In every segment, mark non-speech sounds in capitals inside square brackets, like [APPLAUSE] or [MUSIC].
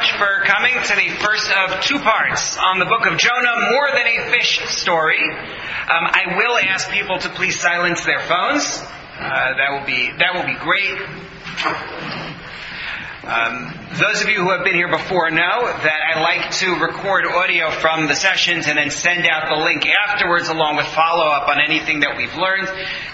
much for coming to the first of two parts on the book of Jonah, More Than a Fish story. Um, I will ask people to please silence their phones. Uh, that will be that will be great. Um, those of you who have been here before know that I like to record audio from the sessions and then send out the link afterwards along with follow up on anything that we've learned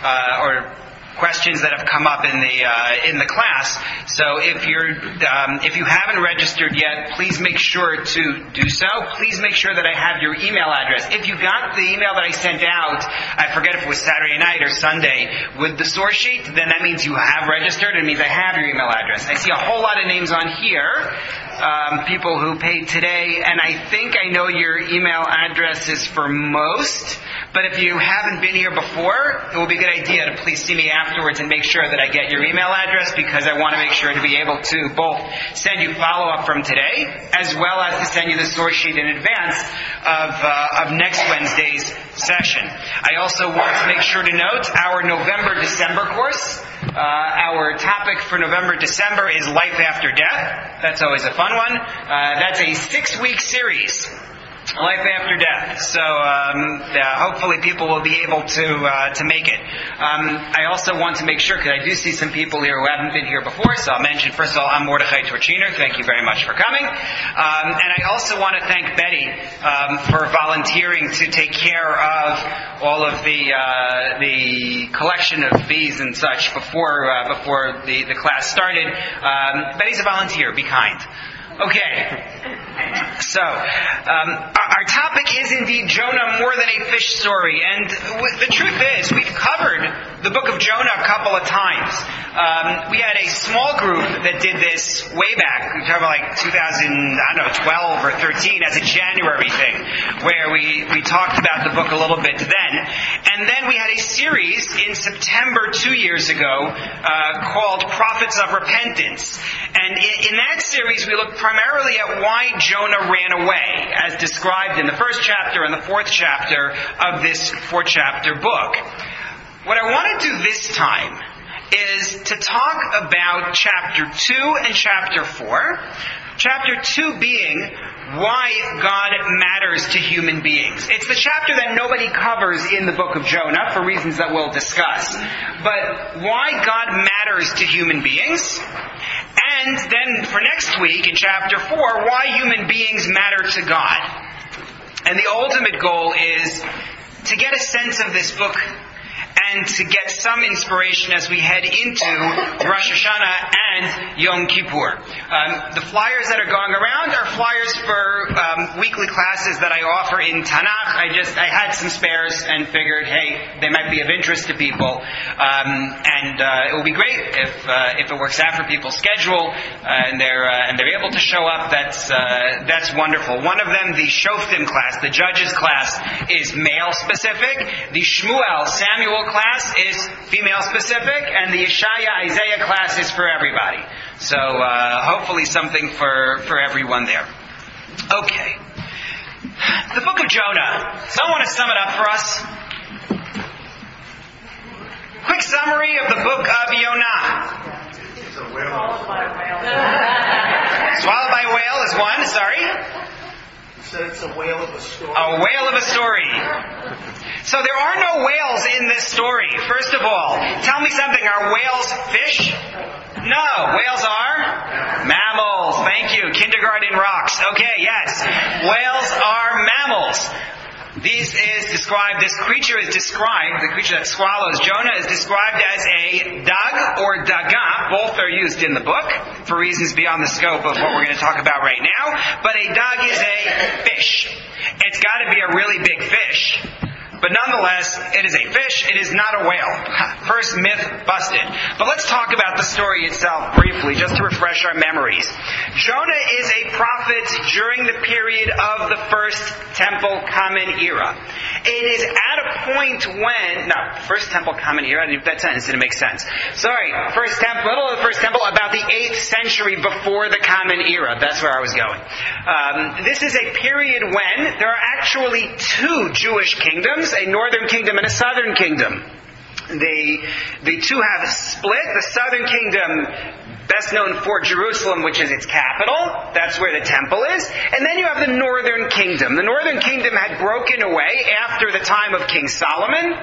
uh, or questions that have come up in the uh, in the class. So if you're um, if you haven't registered yet, please make sure to do so. Please make sure that I have your email address. If you got the email that I sent out, I forget if it was Saturday night or Sunday with the source sheet, then that means you have registered. It means I have your email address. I see a whole lot of names on here. Um, people who paid today, and I think I know your email address is for most. But if you haven't been here before, it will be a good idea to please see me afterwards and make sure that I get your email address because I want to make sure to be able to both send you follow up from today as well as to send you the source sheet in advance of, uh, of next Wednesday's session. I also want to make sure to note our November December course. Uh, our topic for November December is life after death. That's always a fun one. Uh, that's a six week series life after death. So um, hopefully people will be able to uh, to make it. Um, I also want to make sure because I do see some people here who haven't been here before. So I'll mention first of all, I'm Mordechai Torczyner. Thank you very much for coming. Um, and I also want to thank Betty um, for volunteering to take care of all of the uh, the collection of fees and such before uh, before the, the class started. Um, Betty's a volunteer. Be kind. Okay. So, um, our topic indeed Jonah more than a fish story. And the truth is, we've covered the book of Jonah a couple of times. Um, we had a small group that did this way back, we talking about like 2000, I don't know, 12 or 13 as a January thing, where we, we talked about the book a little bit then. And then we had a series in September two years ago uh, called Prophets of Repentance. And in, in that series, we looked primarily at why Jonah ran away, as described in the first chapter and the fourth chapter of this four chapter book. What I want to do this time is to talk about chapter 2 and chapter 4. Chapter 2 being why God matters to human beings. It's the chapter that nobody covers in the book of Jonah for reasons that we'll discuss. But why God matters to human beings. And then for next week in chapter 4, why human beings matter to God. And the ultimate goal is to get a sense of this book and to get some inspiration as we head into Rosh Hashanah and Yom Kippur. Um, the flyers that are going around are flyers for um, weekly classes that I offer in Tanakh. I just I had some spares and figured, hey, they might be of interest to people, um, and uh, it will be great if uh, if it works out for people's schedule uh, and they're uh, and they're able to show up. That's uh, that's wonderful. One of them, the Shoftim class, the judges class, is male specific. The Shmuel Samuel class is female specific, and the Yeshaya Isaiah class is for everybody. So uh, hopefully something for, for everyone there. Okay. The book of Jonah. Someone to sum it up for us? Quick summary of the book of Jonah. Swallowed by whale. Swallowed by whale is one, sorry said it's a whale of a story. A whale of a story. So there are no whales in this story. First of all, tell me something. Are whales fish? No. Whales are mammals. Thank you. Kindergarten rocks. Okay, yes. Whales are mammals. This is described, this creature is described, the creature that swallows Jonah is described as a dag or daga. Both are used in the book for reasons beyond the scope of what we're going to talk about right now. But a dag is a fish. It's got to be a really big fish. But nonetheless, it is a fish, it is not a whale. First myth busted. But let's talk about the story itself briefly, just to refresh our memories. Jonah is a prophet during the period of the First Temple Common Era. It is at a point when, no, First Temple Common Era, that sentence didn't make sense. Sorry, First Temple, middle of the First Temple, about the 8th century before the Common Era. That's where I was going. Um, this is a period when there are actually two Jewish kingdoms a northern kingdom and a southern kingdom. The, the two have split. The southern kingdom best known for Jerusalem, which is its capital. That's where the temple is. And then you have the northern kingdom. The northern kingdom had broken away after the time of King Solomon.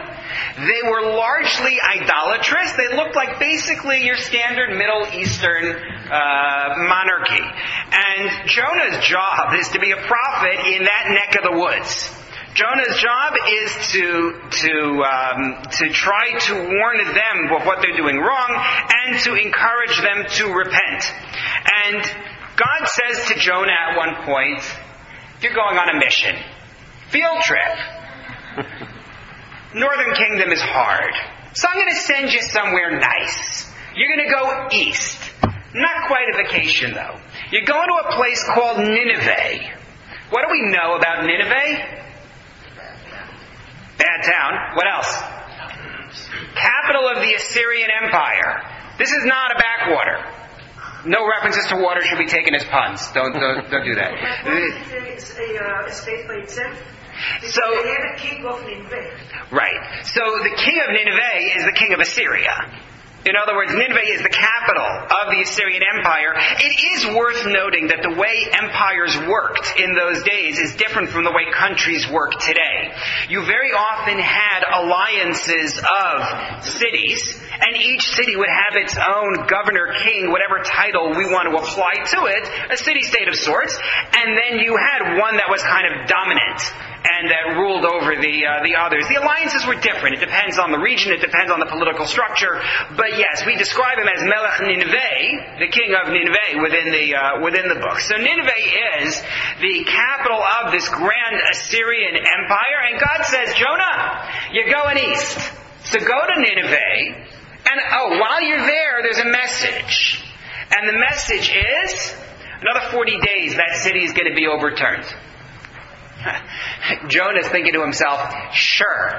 They were largely idolatrous. They looked like basically your standard Middle Eastern uh, monarchy. And Jonah's job is to be a prophet in that neck of the woods. Jonah's job is to to um, to try to warn them of what they're doing wrong and to encourage them to repent. And God says to Jonah at one point, "You're going on a mission, field trip. Northern Kingdom is hard, so I'm going to send you somewhere nice. You're going to go east. Not quite a vacation though. You're going to a place called Nineveh. What do we know about Nineveh? Bad town. What else? Capital of the Assyrian Empire. This is not a backwater. No references to water should be taken as puns. Don't don't, don't do that. [LAUGHS] It's a, uh, state by itself. So They had a king of Nineveh. right. So the king of Nineveh is the king of Assyria. In other words, Nineveh is the capital of the Assyrian Empire. It is worth noting that the way empires worked in those days is different from the way countries work today. You very often had alliances of cities, and each city would have its own governor, king, whatever title we want to apply to it, a city-state of sorts, and then you had one that was kind of dominant and that ruled over the uh, the others. The alliances were different. It depends on the region. It depends on the political structure. But yes, we describe him as Melech Nineveh, the king of Nineveh within the uh, within the book. So Nineveh is the capital of this grand Assyrian empire, and God says, Jonah, you're going east. So go to Nineveh, and oh, while you're there, there's a message, and the message is another 40 days that city is going to be overturned. [LAUGHS] Jonah's thinking to himself, sure.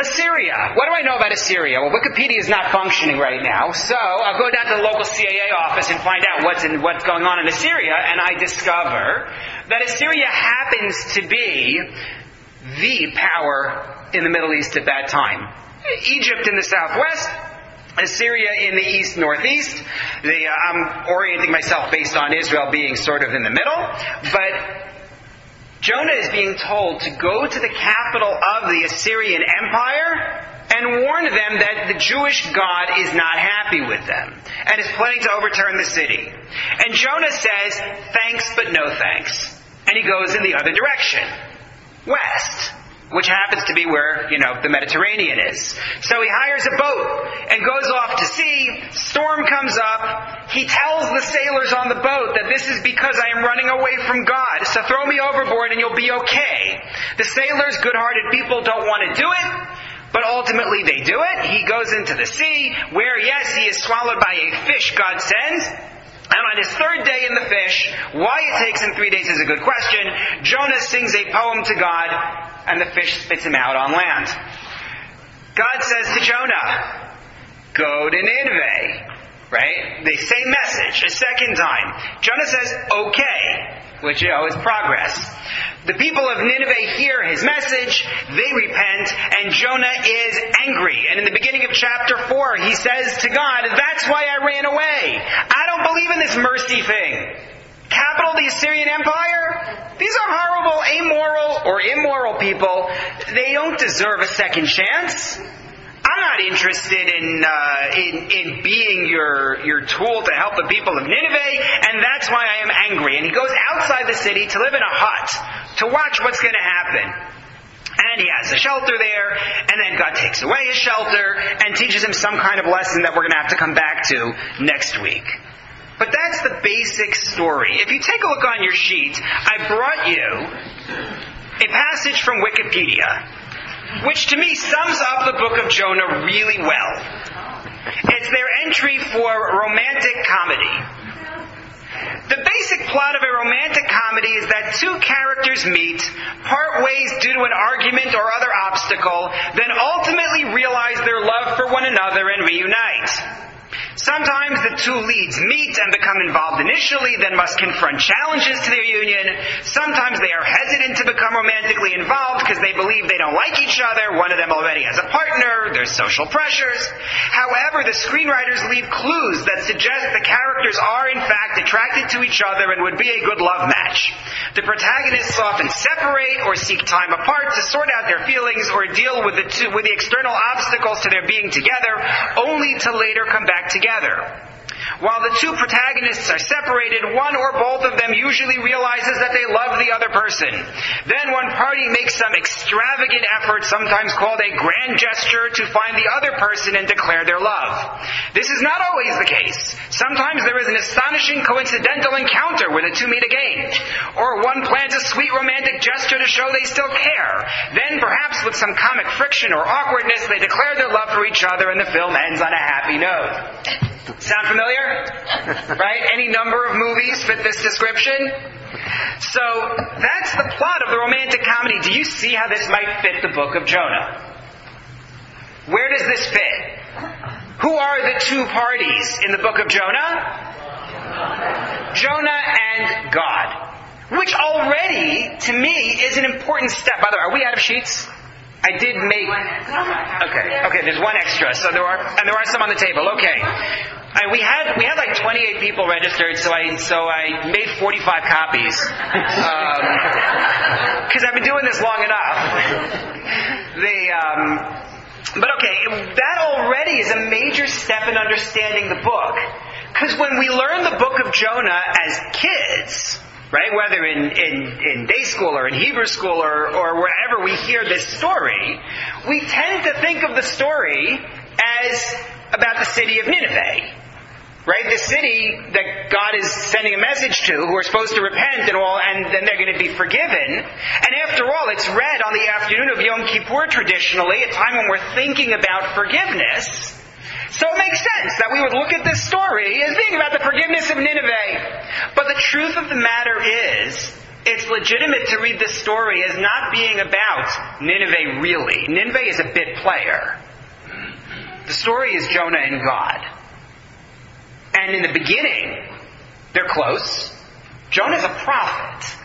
Assyria. What do I know about Assyria? Well, Wikipedia is not functioning right now, so I'll go down to the local CAA office and find out what's in, what's going on in Assyria, and I discover that Assyria happens to be the power in the Middle East at that time. Egypt in the southwest, Assyria in the east northeast. The, uh, I'm orienting myself based on Israel being sort of in the middle, but Jonah is being told to go to the capital of the Assyrian Empire and warn them that the Jewish God is not happy with them and is planning to overturn the city. And Jonah says, thanks but no thanks. And he goes in the other direction, west which happens to be where, you know, the Mediterranean is. So he hires a boat and goes off to sea. Storm comes up. He tells the sailors on the boat that this is because I am running away from God. So throw me overboard and you'll be okay. The sailors, good-hearted people, don't want to do it. But ultimately they do it. He goes into the sea where, yes, he is swallowed by a fish God sends. And on his third day in the fish, why it takes him three days is a good question. Jonah sings a poem to God, and the fish spits him out on land. God says to Jonah, go to Nineveh. Right? The same message, a second time. Jonah says, okay, which, you know, is progress. The people of Nineveh hear his message, they repent, and Jonah is angry. And in the beginning of chapter 4, he says to God, That's why I ran away. I don't believe in this mercy thing. Capital of the Assyrian Empire? These are horrible, amoral, or immoral people. They don't deserve a second chance. I'm not interested in, uh, in, in being your, your tool to help the people of Nineveh, and that's why I am angry. And he goes outside the city to live in a hut to watch what's going to happen. And he has a shelter there, and then God takes away his shelter and teaches him some kind of lesson that we're going to have to come back to next week. But that's the basic story. If you take a look on your sheet, I brought you a passage from Wikipedia which to me sums up the book of Jonah really well. It's their entry for romantic comedy. The basic plot of a romantic comedy is that two characters meet, part ways due to an argument or other obstacle, then ultimately realize their love for one another and reunite. Sometimes the two leads meet and become involved initially, then must confront challenges to their union. Sometimes they are hesitant to become romantically involved because they believe they don't like each other. One of them already has a partner. There's social pressures. However, the screenwriters leave clues that suggest the characters are in fact attracted to each other and would be a good love match. The protagonists often separate or seek time apart to sort out their feelings or deal with the, two, with the external obstacles to their being together, only to later come back together. While the two protagonists are separated, one or both of them usually realizes that they love the other person. Then one party makes some extravagant effort, sometimes called a grand gesture, to find the other person and declare their love. This is not always the case. Sometimes there is an astonishing coincidental encounter where the two meet again. Or one plans a sweet romantic gesture to show they still care. Then, perhaps with some comic friction or awkwardness, they declare their love for each other and the film ends on a happy note. Sound familiar? [LAUGHS] right? Any number of movies fit this description? So that's the plot of the romantic comedy. Do you see how this might fit the book of Jonah? Where does this fit? Who are the two parties in the book of Jonah? Jonah and God. Which already, to me, is an important step. By the way, are we out of sheets? I did make. Okay, okay. There's one extra, so there are, and there are some on the table. Okay, and we had we had like 28 people registered, so I so I made 45 copies because um, [LAUGHS] I've been doing this long enough. the um, but okay, that already is a major step in understanding the book. Because when we learn the book of Jonah as kids, right, whether in, in, in day school or in Hebrew school or, or wherever we hear this story, we tend to think of the story as about the city of Nineveh. Right? The city that God is sending a message to, who are supposed to repent and all, and then they're going to be forgiven. And after all, it's read on the afternoon of Yom Kippur traditionally, a time when we're thinking about forgiveness. So it makes sense that we would look at this story as being about the forgiveness of Nineveh. But the truth of the matter is, it's legitimate to read this story as not being about Nineveh really. Nineveh is a bit player. The story is Jonah and God. And in the beginning, they're close. Jonah's a prophet.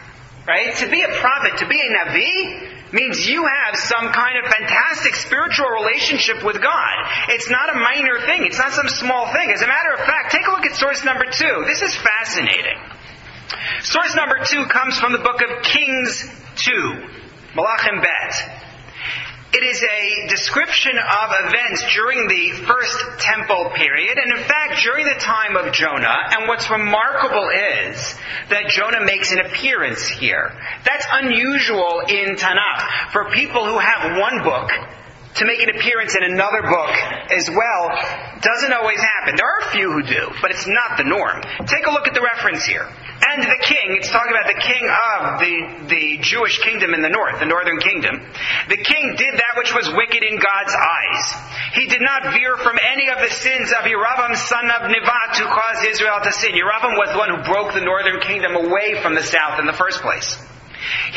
Right? To be a prophet, to be a Navi, means you have some kind of fantastic spiritual relationship with God. It's not a minor thing. It's not some small thing. As a matter of fact, take a look at source number two. This is fascinating. Source number two comes from the book of Kings 2, Malachim Bet. It is a description of events during the first temple period, and in fact, during the time of Jonah. And what's remarkable is that Jonah makes an appearance here. That's unusual in Tanakh. For people who have one book, to make an appearance in another book as well doesn't always happen. There are a few who do, but it's not the norm. Take a look at the reference here. And the king, it's talking about the king of the, the Jewish kingdom in the north, the northern kingdom. The king did that which was wicked in God's eyes. He did not veer from any of the sins of Yeravam, son of Nevat, who caused Israel to sin. Yeravam was the one who broke the northern kingdom away from the south in the first place.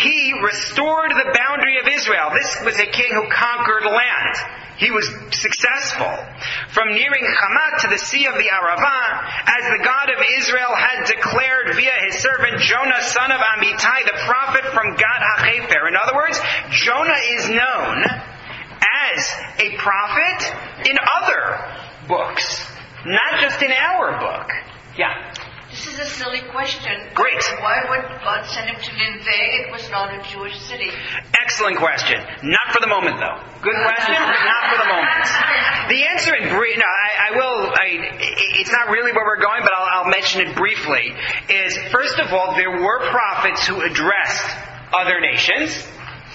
He restored the boundary of Israel. This was a king who conquered land. He was successful. From nearing Hamat to the Sea of the Arava, as the God of Israel had declared via his servant Jonah, son of Amittai, the prophet from Gat HaChefer. In other words, Jonah is known as a prophet in other books, not just in our book. Yeah. This is a silly question. Great. Why would God send him to Nineveh? It was not a Jewish city. Excellent question. Not for the moment, though. Good question, but not for the moment. The answer in brief, no, I, I will, I, it's not really where we're going, but I'll, I'll mention it briefly, is first of all, there were prophets who addressed other nations.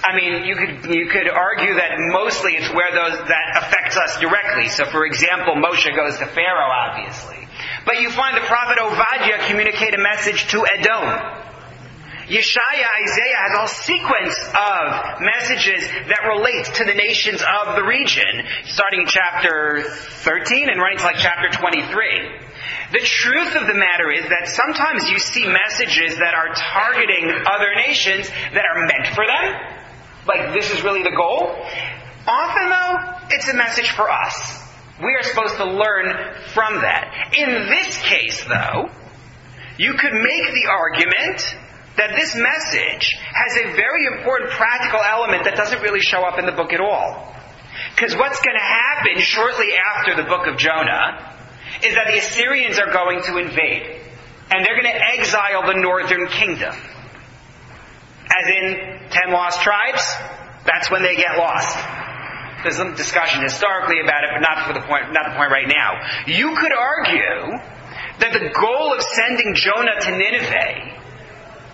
I mean, you could you could argue that mostly it's where those that affects us directly. So, for example, Moshe goes to Pharaoh, obviously. But you find the prophet Obadiah communicate a message to Edom. Yeshaya, Isaiah has a sequence of messages that relate to the nations of the region, starting chapter 13 and running to like chapter 23. The truth of the matter is that sometimes you see messages that are targeting other nations that are meant for them. Like this is really the goal. Often though, it's a message for us. We are supposed to learn from that. In this case, though, you could make the argument that this message has a very important practical element that doesn't really show up in the book at all. Because what's going to happen shortly after the book of Jonah is that the Assyrians are going to invade. And they're going to exile the northern kingdom. As in, ten lost tribes, that's when they get lost. There's some discussion historically about it, but not for the point, not the point right now. You could argue that the goal of sending Jonah to Nineveh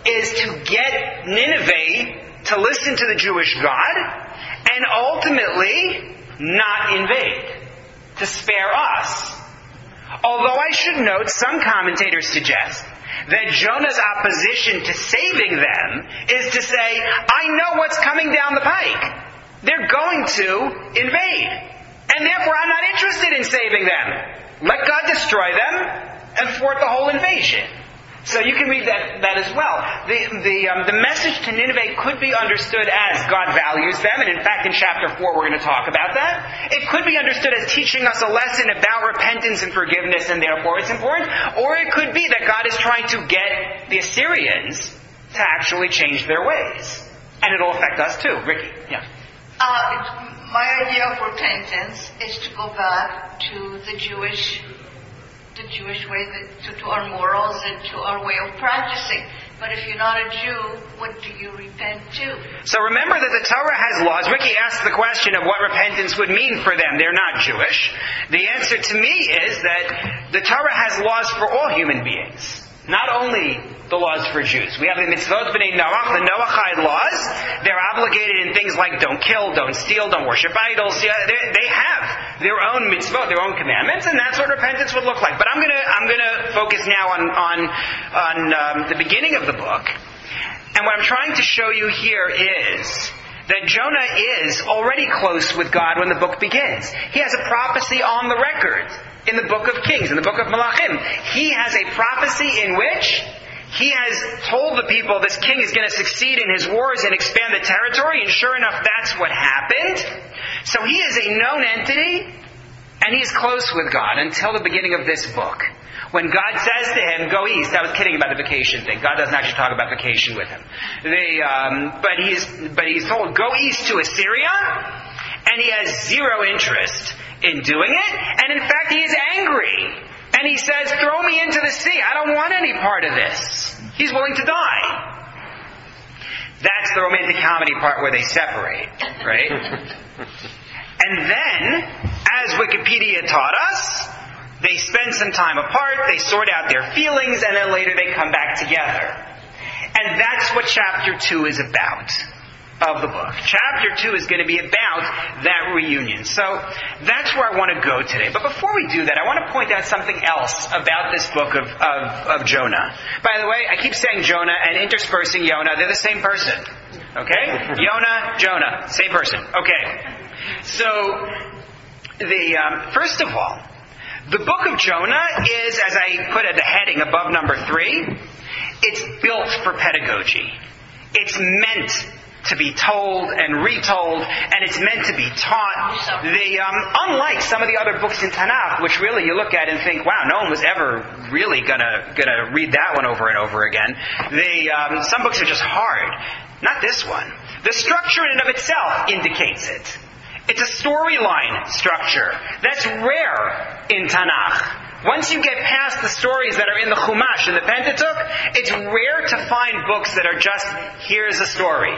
is to get Nineveh to listen to the Jewish God and ultimately not invade, to spare us. Although I should note, some commentators suggest that Jonah's opposition to saving them is to say, I know what's coming down the pike. They're going to invade. And therefore I'm not interested in saving them. Let God destroy them and thwart the whole invasion. So you can read that, that as well. The, the, um, the message to Nineveh could be understood as God values them, and in fact in chapter 4 we're going to talk about that. It could be understood as teaching us a lesson about repentance and forgiveness and therefore it's important. Or it could be that God is trying to get the Assyrians to actually change their ways. And it'll affect us too. Ricky, yeah. Uh, my idea of repentance is to go back to the Jewish, the Jewish way, to our morals and to our way of practicing. But if you're not a Jew, what do you repent to? So remember that the Torah has laws. Ricky asked the question of what repentance would mean for them. They're not Jewish. The answer to me is that the Torah has laws for all human beings. Not only the laws for Jews. We have the mitzvot b'nei Noach, the Noachide laws. They're obligated in things like don't kill, don't steal, don't worship idols. Yeah, they, have their own mitzvot, their own commandments, and that's what repentance would look like. But I'm gonna I'm gonna focus now on on on um, the beginning of the book, and what I'm trying to show you here is that Jonah is already close with God when the book begins. He has a prophecy on the record in the book of Kings, in the book of Malachim. He has a prophecy in which he has told the people this king is going to succeed in his wars and expand the territory, and sure enough, that's what happened. So he is a known entity, and he is close with God until the beginning of this book. When God says to him, go east, I was kidding about the vacation thing. God doesn't actually talk about vacation with him. They, um, but he's, but he's told, go east to Assyria, and he has zero interest in doing it, and in fact he is angry. And he says, throw me into the sea. I don't want any part of this. He's willing to die. That's the romantic comedy part where they separate, right? [LAUGHS] and then, as Wikipedia taught us, they spend some time apart, they sort out their feelings, and then later they come back together. And that's what chapter 2 is about of the book. Chapter 2 is going to be about that reunion. So that's where I want to go today. But before we do that, I want to point out something else about this book of, of, of Jonah. By the way, I keep saying Jonah and interspersing Yonah. They're the same person. Okay? [LAUGHS] Jonah, Jonah, same person. Okay. So, the, um, first of all, the book of Jonah is, as I put at the heading above number three, it's built for pedagogy. It's meant to be told and retold, and it's meant to be taught. The, um, unlike some of the other books in Tanakh, which really you look at and think, wow, no one was ever really gonna gonna read that one over and over again. The, um, some books are just hard. Not this one. The structure in and of itself indicates it. It's a storyline structure. That's rare in Tanakh. Once you get past the stories that are in the Chumash and the Pentateuch, it's rare to find books that are just, here's a story.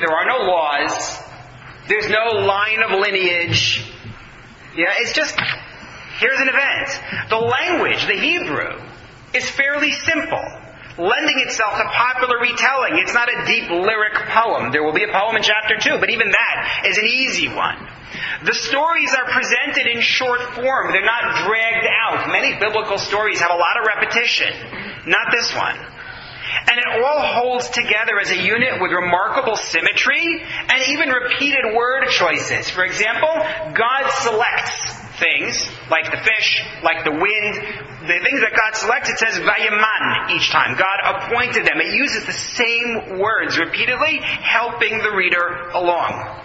There are no laws. There's no line of lineage. Yeah, it's just, here's an event. The language, the Hebrew, is fairly simple, lending itself to popular retelling. It's not a deep lyric poem. There will be a poem in chapter 2, but even that is an easy one. The stories are presented in short form. They're not dragged out. Many biblical stories have a lot of repetition. Not this one. And it all holds together as a unit with remarkable symmetry and even repeated word choices. For example, God selects things, like the fish, like the wind, the things that God selects, it says Vayaman each time. God appointed them. It uses the same words repeatedly, helping the reader along.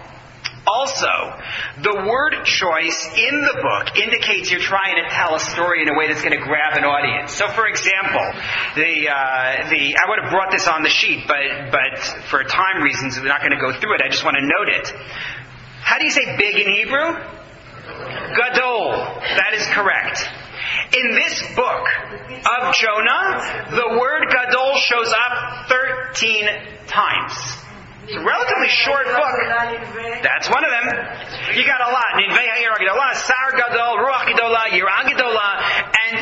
Also, the word choice in the book indicates you're trying to tell a story in a way that's going to grab an audience. So, for example, the uh, the I would have brought this on the sheet, but but for time reasons, we're not going to go through it. I just want to note it. How do you say big in Hebrew? Gadol. That is correct. In this book of Jonah, the word Gadol shows up 13 times. It's a relatively short book. That's one of them. You got a lot. Sar Gadol, Ruach and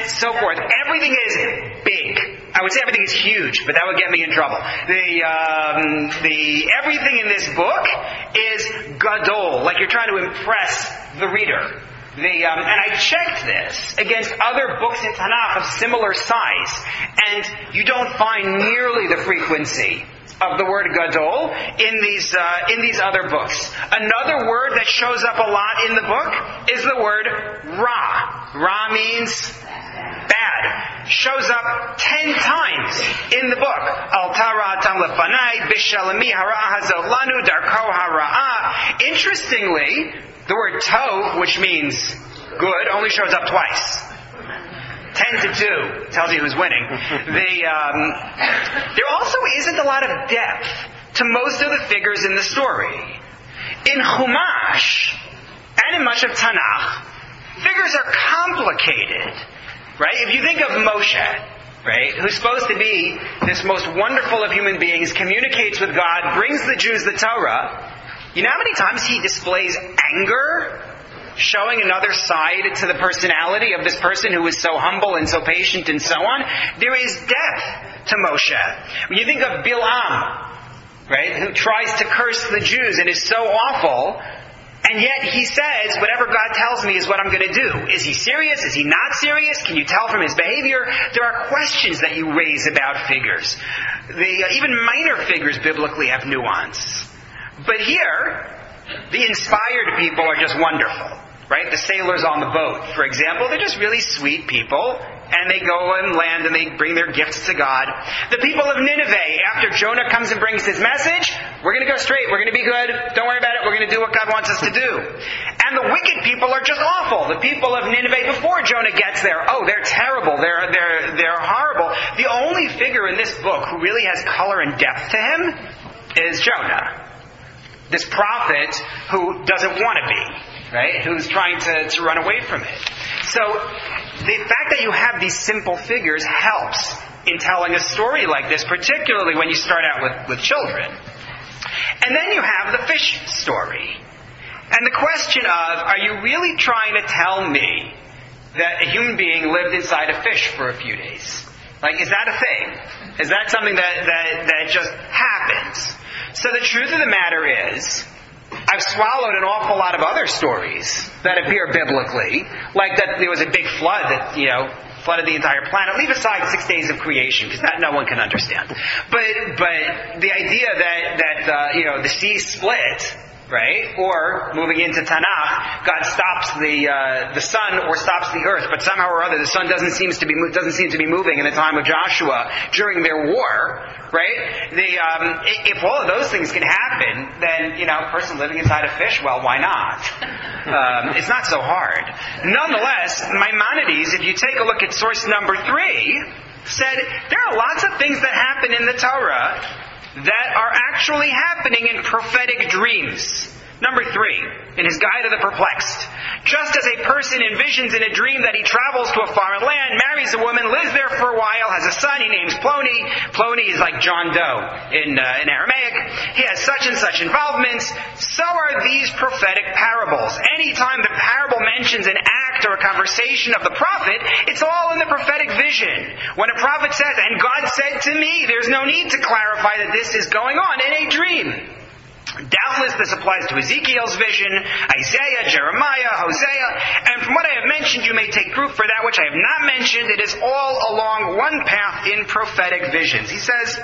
so forth. Everything is big. I would say everything is huge, but that would get me in trouble. The um, the everything in this book is Gadol, like you're trying to impress the reader. The, um, and I checked this against other books in Tanakh of similar size, and you don't find nearly the frequency of the word gadol in these uh, in these other books. Another word that shows up a lot in the book is the word ra. Ra means bad. Shows up ten times in the book. Al lefanai bishalami darko hara. Interestingly, the word tov, which means good, only shows up twice. 10 to 2 tells you who's winning. [LAUGHS] The, um, there also isn't a lot of depth to most of the figures in the story. In Chumash, and in much of Tanakh, figures are complicated. Right? If you think of Moshe, right, who's supposed to be this most wonderful of human beings, communicates with God, brings the Jews the Torah, you know how many times he displays anger showing another side to the personality of this person who is so humble and so patient and so on. There is depth to Moshe. When you think of Bilam, right, who tries to curse the Jews and is so awful, and yet he says, whatever God tells me is what I'm going to do. Is he serious? Is he not serious? Can you tell from his behavior? There are questions that you raise about figures. The, uh, even minor figures biblically have nuance. But here, the inspired people are just wonderful. Right? The sailors on the boat, for example, they're just really sweet people, and they go and land and they bring their gifts to God. The people of Nineveh, after Jonah comes and brings his message, we're going to go straight, we're going to be good, don't worry about it, we're going to do what God wants us to do. And the wicked people are just awful. The people of Nineveh, before Jonah gets there, oh, they're terrible, they're, they're, they're horrible. The only figure in this book who really has color and depth to him is Jonah this prophet who doesn't want to be, right? Who's trying to, to run away from it. So the fact that you have these simple figures helps in telling a story like this, particularly when you start out with, with children. And then you have the fish story. And the question of, are you really trying to tell me that a human being lived inside a fish for a few days? Like, is that a thing? Is that something that, that, that just happens? So the truth of the matter is, I've swallowed an awful lot of other stories that appear biblically, like that there was a big flood that, you know, flooded the entire planet. Leave aside six days of creation, because that no one can understand. But, but the idea that, that, uh, you know, the sea split, right? Or moving into Tanakh, God stops the uh, the sun or stops the earth, but somehow or other the sun doesn't seems to be doesn't seem to be moving in the time of Joshua during their war, right? The um, if all of those things can happen, then you know, a person living inside a fish, well, why not? [LAUGHS] Um, it's not so hard. Nonetheless, Maimonides, if you take a look at source number three, said there are lots of things that happen in the Torah that are actually happening in prophetic dreams. Number three, in his Guide to the Perplexed. Just as a person envisions in a dream that he travels to a foreign land, marries a woman, lives there for a while, has a son he names Plony. Plony is like John Doe in, uh, in Aramaic. He has such and such involvements. So are these prophetic parables. Anytime the parable mentions an or a conversation of the prophet, it's all in the prophetic vision. When a prophet says, and God said to me, there's no need to clarify that this is going on in a dream. Doubtless this applies to Ezekiel's vision, Isaiah, Jeremiah, Hosea, and from what I have mentioned, you may take proof for that which I have not mentioned. It is all along one path in prophetic visions. He says,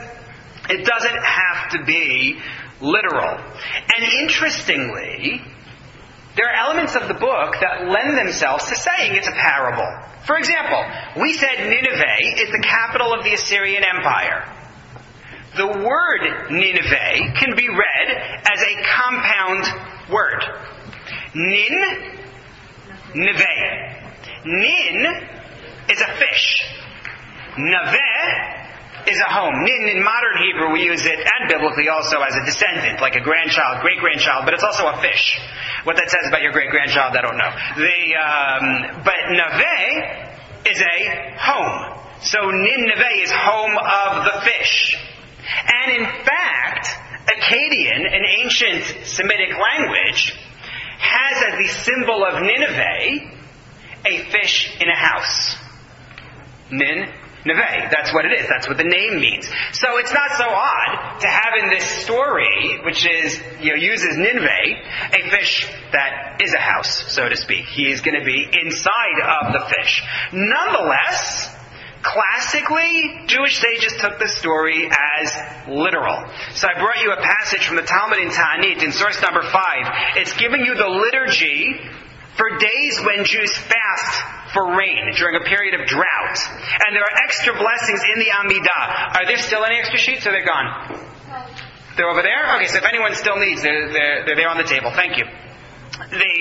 it doesn't have to be literal. And interestingly, there are elements of the book that lend themselves to saying it's a parable. For example, we said Nineveh is the capital of the Assyrian Empire. The word Nineveh can be read as a compound word. Nin, Neve. Nin is a fish. Nave is a home. Nin in modern Hebrew we use it and biblically also as a descendant, like a grandchild, great grandchild, but it's also a fish. What that says about your great grandchild, I don't know. The um, but Nave is a home. So Nineveh is home of the fish. And in fact, Akkadian, an ancient Semitic language, has as the symbol of Nineveh a fish in a house. Nin Neve. That's what it is. That's what the name means. So it's not so odd to have in this story, which is, you know, uses Nineveh, a fish that is a house, so to speak. He is going to be inside of the fish. Nonetheless, Classically, Jewish sages took the story as literal. So I brought you a passage from the Talmud in Ta'anit in source number five. It's giving you the liturgy for days when Jews fast for rain during a period of drought. And there are extra blessings in the Amidah. Are there still any extra sheets or they're gone? They're over there? Okay, so if anyone still needs, they're, they're, they're there on the table. Thank you the,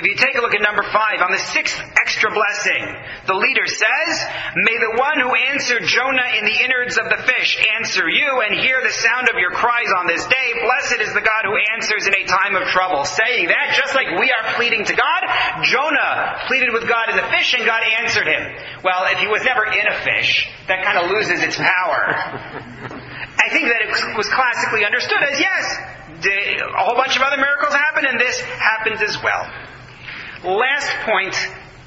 if you take a look at number five, on the sixth extra blessing, the leader says, May the one who answered Jonah in the innards of the fish answer you and hear the sound of your cries on this day. Blessed is the God who answers in a time of trouble. Saying that, just like we are pleading to God, Jonah pleaded with God in the fish and God answered him. Well, if he was never in a fish, that kind of loses its power. [LAUGHS] I think that it was classically understood as yes, a whole bunch of other miracles happen, and this happens as well. Last point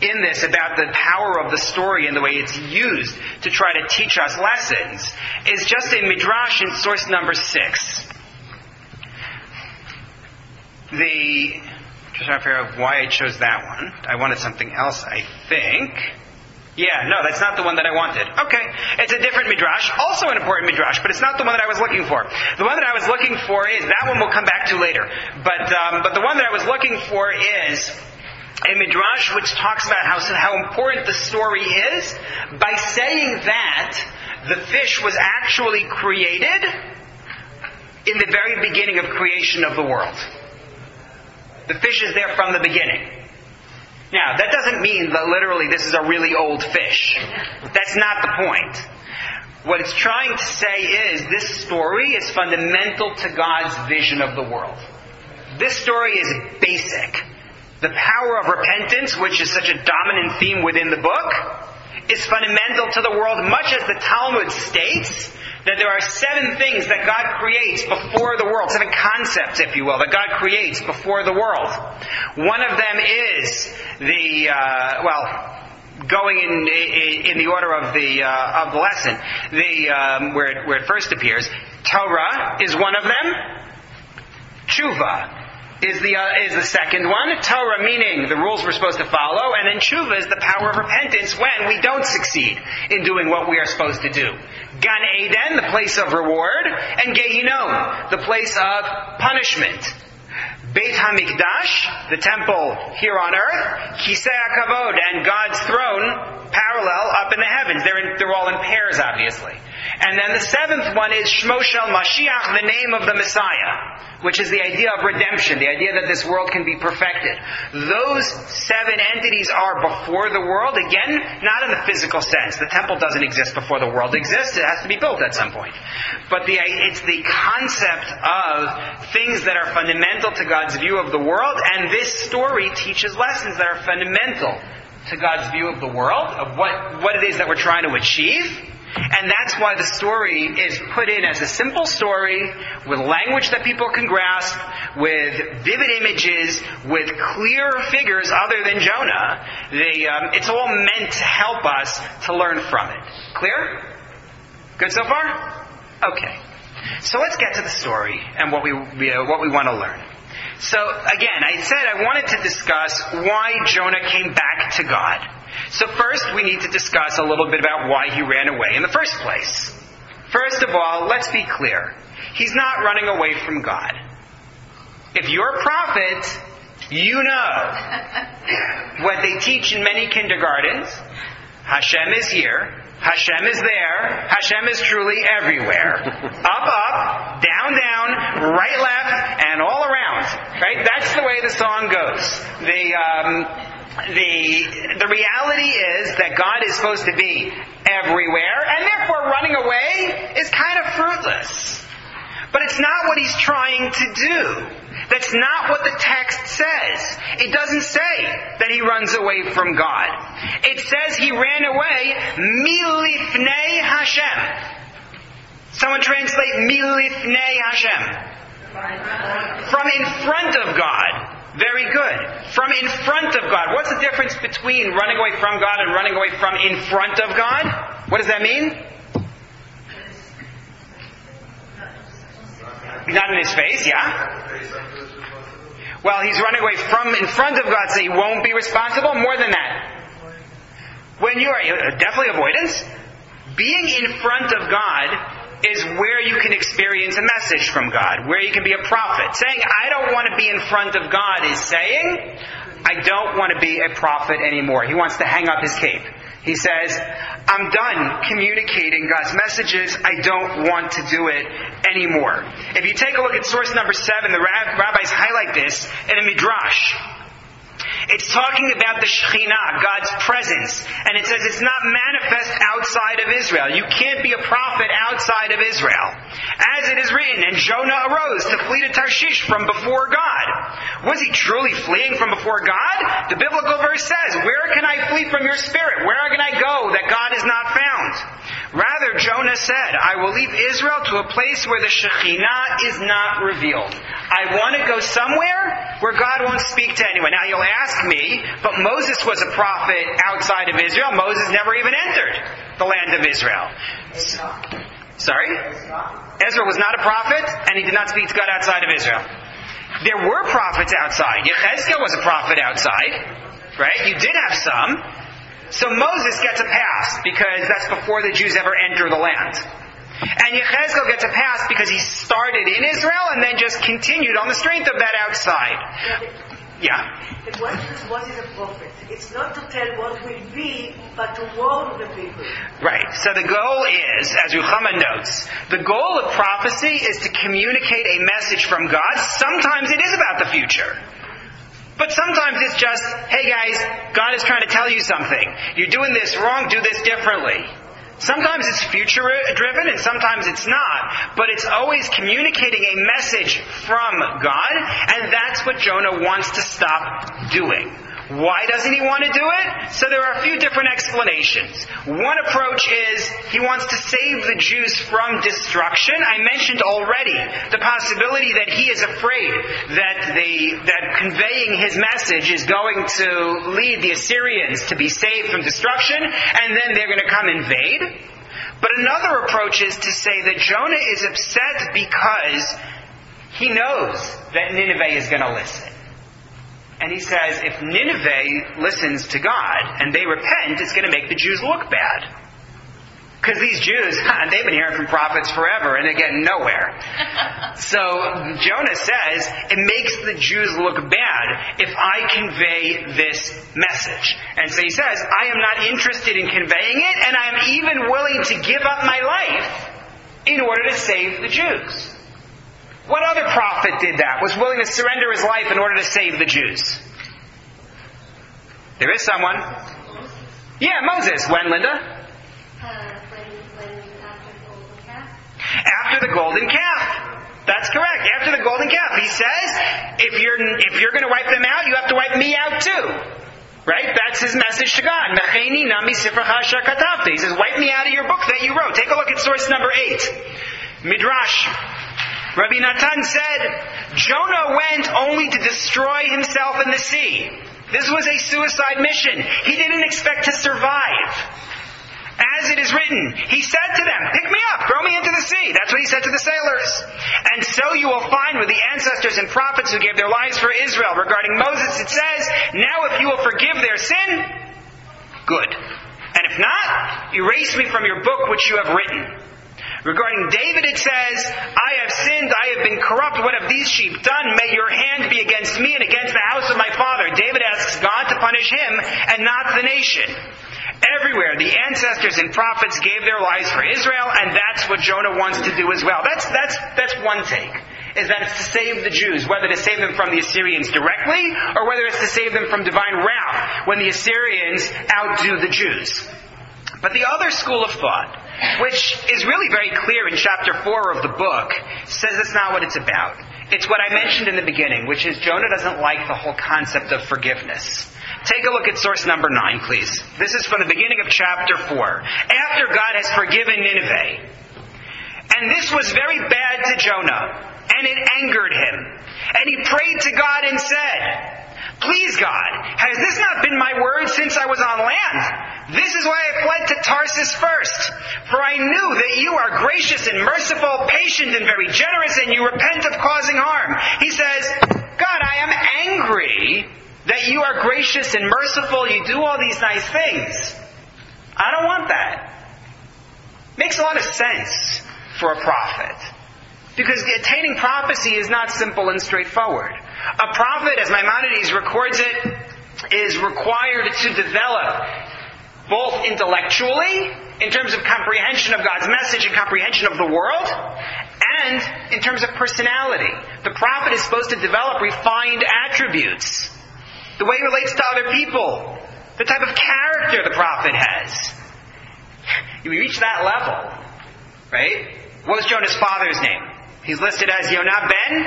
in this about the power of the story and the way it's used to try to teach us lessons is just a midrash in source number six. The just trying to figure out why I chose that one. I wanted something else, I think. Yeah, no, that's not the one that I wanted. Okay. It's a different midrash, also an important midrash, but it's not the one that I was looking for. The one that I was looking for is, that one we'll come back to later. But, um, but the one that I was looking for is a midrash which talks about how, how important the story is by saying that the fish was actually created in the very beginning of creation of the world. The fish is there from the beginning. Now, that doesn't mean that literally this is a really old fish. That's not the point. What it's trying to say is this story is fundamental to God's vision of the world. This story is basic. The power of repentance, which is such a dominant theme within the book, is fundamental to the world, much as the Talmud states that there are seven things that God creates before the world, seven concepts, if you will, that God creates before the world. One of them is the, uh, well, going in, in the order of the, uh, of the lesson, the, um, where, it, where it first appears, Torah is one of them. Tshuva is the, uh, is the second one. Torah meaning the rules we're supposed to follow, and then tshuva is the power of repentance when we don't succeed in doing what we are supposed to do. Gan Eden, the place of reward, and Gehinom, the place of punishment. Beit HaMikdash, the temple here on earth, Kisei HaKavod, and God's throne parallel up in the heavens. They're, in, they're all in pairs, obviously. And then the seventh one is Shmo Shel Mashiach, the name of the Messiah which is the idea of redemption, the idea that this world can be perfected. Those seven entities are before the world, again, not in the physical sense. The temple doesn't exist before the world exists, it has to be built at some point. But the, it's the concept of things that are fundamental to God's view of the world, and this story teaches lessons that are fundamental to God's view of the world, of what, what it is that we're trying to achieve, and that's why the story is put in as a simple story with language that people can grasp, with vivid images, with clear figures other than Jonah. They, um, it's all meant to help us to learn from it. Clear? Good so far? Okay. So let's get to the story and what we, what we want to learn. So again, I said I wanted to discuss why Jonah came back to God. So first we need to discuss a little bit about why he ran away in the first place. First of all, let's be clear. He's not running away from God. If you're a prophet, you know [LAUGHS] what they teach in many kindergartens. Hashem is here. Hashem is there. Hashem is truly everywhere. [LAUGHS] up, up, down, down, right, left, and all around. Right? That's the way the song goes. The, um, the, the reality is that God is supposed to be everywhere, and therefore running away is kind of fruitless. But it's not what he's trying to do. That's not what the text says. It doesn't say that he runs away from God. It says he ran away milifnei Hashem. Someone translate milifnei Hashem. From in front of God. Very good. From in front of God. What's the difference between running away from God and running away from in front of God? What does that mean? Not in his face, yeah? Well, he's running away from in front of God, so he won't be responsible. More than that. When you are, uh, definitely avoidance. Being in front of God is where you can experience a message from God, where you can be a prophet. Saying, I don't want to be in front of God is saying, I don't want to be a prophet anymore. He wants to hang up his cape. He says, I'm done communicating God's messages. I don't want to do it anymore. If you take a look at source number seven, the rabbis highlight this in a midrash. It's talking about the Shekhinah, God's presence. And it says it's not manifest outside of Israel. You can't be a prophet outside of Israel. As it is written, and Jonah arose to flee to Tarshish from before God. Was he truly fleeing from before God? The biblical verse says, Where can I flee from your spirit? Where can I go that God is not found? Rather, Jonah said, I will leave Israel to a place where the Shekhinah is not revealed. I want to go somewhere where God won't speak to anyone. Now you'll ask me, but Moses was a prophet outside of Israel. Moses never even entered the land of Israel. Sorry? Ezra was not a prophet, and he did not speak to God outside of Israel. There were prophets outside. Yechezkel was a prophet outside, right? You did have some. So Moses gets a pass because that's before the Jews ever enter the land. And Yechezkel gets a pass because he started in Israel and then just continued on the strength of that outside. Yeah. The question is, what is a prophet? It's not to tell what will be, but to warn the people. Right. So the goal is, as Ruchama notes, the goal of prophecy is to communicate a message from God. Sometimes it is about the future. But sometimes it's just, hey guys, God is trying to tell you something. You're doing this wrong, do this differently. Sometimes it's future driven and sometimes it's not, but it's always communicating a message from God, and that's what Jonah wants to stop doing. Why doesn't he want to do it? So there are a few different explanations. One approach is he wants to save the Jews from destruction. I mentioned already the possibility that he is afraid that the that conveying his message is going to lead the Assyrians to be saved from destruction, and then they're going to come invade. But another approach is to say that Jonah is upset because he knows that Nineveh is going to listen. And he says, if Nineveh listens to God and they repent, it's going to make the Jews look bad. Because these Jews, and [LAUGHS] they've been hearing from prophets forever and they're getting nowhere. [LAUGHS] so Jonah says, it makes the Jews look bad if I convey this message. And so he says, I am not interested in conveying it and I am even willing to give up my life in order to save the Jews. What other prophet did that? Was willing to surrender his life in order to save the Jews? There is someone. Yeah, Moses. When, Linda? After the golden calf. after the golden calf. That's correct. After the golden calf. He says, if you're, if you're going to wipe them out, you have to wipe me out too. Right? That's his message to God. He says, wipe me out of your book that you wrote. Take a look at source number eight. Midrash. Rabbi Natan said, Jonah went only to destroy himself in the sea. This was a suicide mission. He didn't expect to survive. As it is written, he said to them, Pick me up, throw me into the sea. That's what he said to the sailors. And so you will find with the ancestors and prophets who gave their lives for Israel. Regarding Moses, it says, Now if you will forgive their sin, good. And if not, erase me from your book which you have written. Regarding David, it says, I have sinned, I have been corrupt. What have these sheep done? May your hand be against me and against the house of my father. David asks God to punish him and not the nation. Everywhere, the ancestors and prophets gave their lives for Israel, and that's what Jonah wants to do as well. That's, that's, that's one take. Is that it's to save the Jews, whether to save them from the Assyrians directly, or whether it's to save them from divine wrath when the Assyrians outdo the Jews. But the other school of thought, which is really very clear in chapter 4 of the book, says that's not what it's about. It's what I mentioned in the beginning, which is Jonah doesn't like the whole concept of forgiveness. Take a look at source number 9, please. This is from the beginning of chapter 4. After God has forgiven Nineveh. And this was very bad to Jonah, and it angered him. And he prayed to God and said, Please, God, has this not been my word since I was on land? This is why I fled to Tarshish first. For I knew that you are gracious and merciful, patient and very generous, and you repent of causing harm. He says, God, I am angry that you are gracious and merciful, you do all these nice things. I don't want that. Makes a lot of sense for a prophet. Because attaining prophecy is not simple and straightforward. A prophet, as Maimonides records it, is required to develop both intellectually, in terms of comprehension of God's message and comprehension of the world, and in terms of personality. The prophet is supposed to develop refined attributes. The way he relates to other people. The type of character the prophet has. [LAUGHS] You reach that level, right? What was Jonah's father's name? He's listed as Yonah ben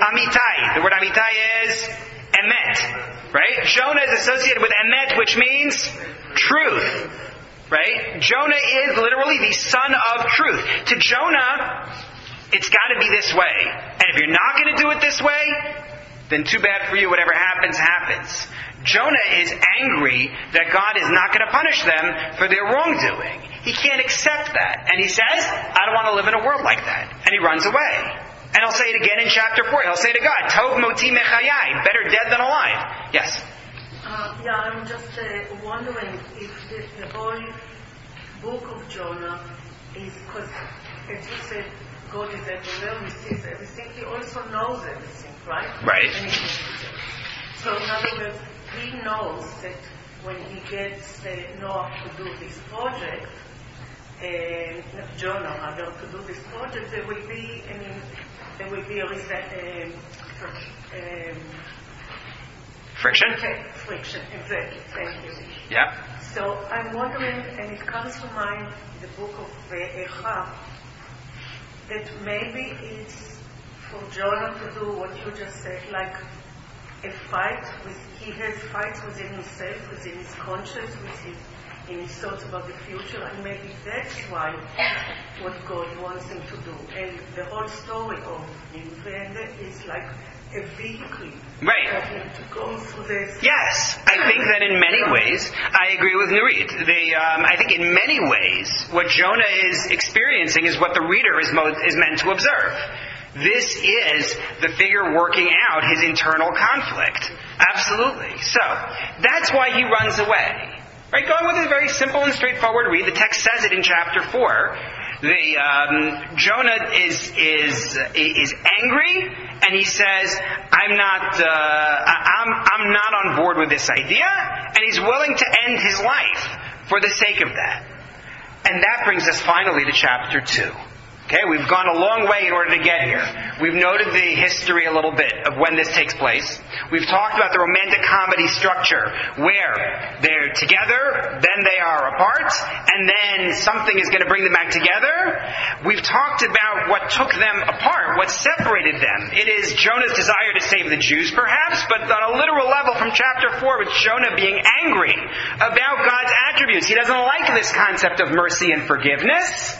Amitai. The word Amitai is Emet, right? Jonah is associated with Emet, which means truth, right? Jonah is literally the son of truth. To Jonah, it's got to be this way. And if you're not going to do it this way, then too bad for you. Whatever happens, happens. Jonah is angry that God is not going to punish them for their wrongdoing. He can't accept that. And he says, I don't want to live in a world like that. And he runs away. And he'll say it again in chapter 4. He'll say to God, Tov moti mechayai, better dead than alive. Yes? Uh, yeah, I'm just uh, wondering if the, the whole book of Jonah is, because as you said, God is everywhere, he sees everything, he also knows everything, right? Right. So in other words, he knows that when he gets uh, Noah to do this project, uh, Jonah rather, to do this project, there will be, I mean, there will be a rese- um, um, Friction? Friction, exactly. Thank you. Yeah. So I'm wondering, and it comes to mind the book of uh, Echa, that maybe it's for Jonah to do what you just said, like a fight with, he has fights within himself, within his conscience, with his, in his thoughts about the future, and maybe that's why what God wants him to do. And the whole story of Nineveh is like a vehicle Right. for him to go through this. Yes, I think that in many ways, I agree with Nurit. The, um, I think in many ways, what Jonah is experiencing is what the reader is, mo- is meant to observe. This is the figure working out his internal conflict. Absolutely. So, that's why he runs away. Right? Going with a very simple and straightforward read, the text says it in chapter 4. The, um, Jonah is, is, is angry, and he says, I'm not, uh, I'm, I'm not on board with this idea, and he's willing to end his life for the sake of that. And that brings us finally to chapter 2. Okay, we've gone a long way in order to get here. We've noted the history a little bit of when this takes place. We've talked about the romantic comedy structure where they're together, then they are apart, and then something is going to bring them back together. We've talked about what took them apart, what separated them. It is Jonah's desire to save the Jews, perhaps, but on a literal level from chapter 4, it's Jonah being angry about God's attributes. He doesn't like this concept of mercy and forgiveness.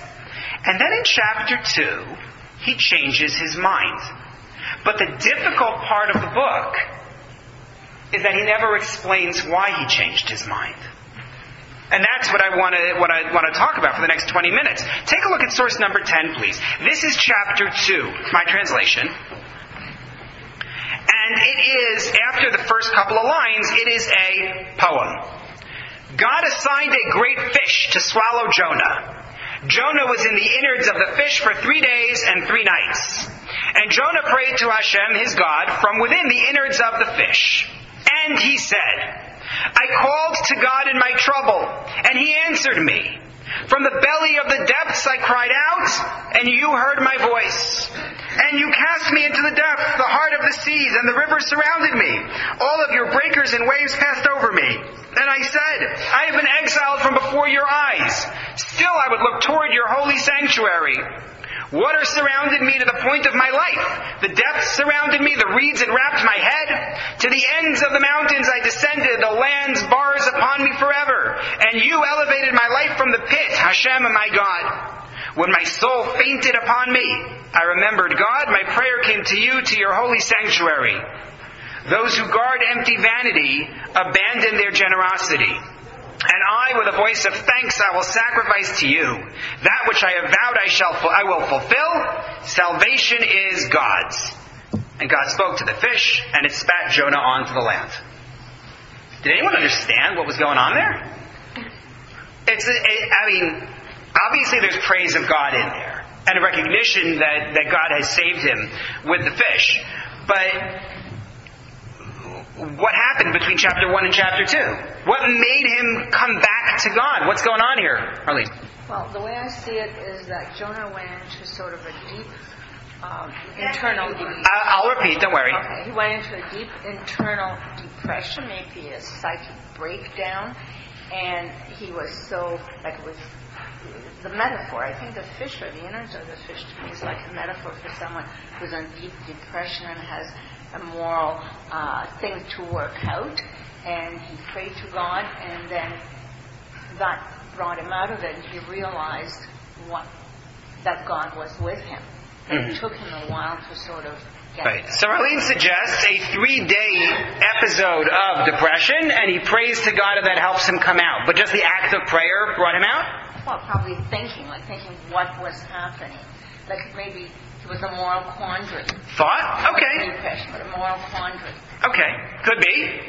And then in chapter 2, he changes his mind. But the difficult part of the book is that he never explains why he changed his mind. And that's what I want to what I want to talk about for the next 20 minutes. Take a look at source number 10, please. This is chapter 2, my translation. And it is, after the first couple of lines, it is a poem. God assigned a great fish to swallow Jonah. Jonah was in the innards of the fish for three days and three nights. And Jonah prayed to Hashem, his God, from within the innards of the fish. And he said, I called to God in my trouble, and He answered me. From the belly of the depths I cried out, and you heard my voice. And you cast me into the depths, the heart of the seas, and the rivers surrounded me. All of your breakers and waves passed over me. And I said, I have been exiled from before your eyes. Still I would look toward your holy sanctuary. Water surrounded me to the point of my life. The depths surrounded me, the reeds enwrapped my head. To the ends of the mountains I descended, the land's bars upon me forever. And you elevated my life from the pit, Hashem my God. When my soul fainted upon me, I remembered God, my prayer came to you, to your holy sanctuary. Those who guard empty vanity abandon their generosity. And I, with a voice of thanks, I will sacrifice to you. That which I have vowed I shall, I will fulfill. Salvation is God's. And God spoke to the fish, and it spat Jonah onto the land. Did anyone understand what was going on there? It's, it, I mean, obviously there's praise of God in there, and a recognition that, that God has saved him with the fish. But what happened between chapter 1 and chapter 2? What made him come back to God? What's going on here, Arlene? Well, the way I see it is that Jonah went into sort of a deep um, internal. I'll, I'll repeat, don't worry. Okay, he went into a deep internal depression, maybe a psychic breakdown, and he was so like it was the metaphor. I think the fish or the innards of the fish to me is like a metaphor for someone who's in deep depression and has a moral uh, thing to work out. And he prayed to God, and then that brought him out of it. And he realized what that God was with him. Mhm. It took him a while to sort of get Right. So Arlene suggests a three day episode of depression, and he prays to God, and that helps him come out. But just the act of prayer brought him out? Well, probably thinking, like thinking what was happening. Like maybe it was a moral quandary. Thought? Not Okay. depression, but a moral quandary. Okay. Could be.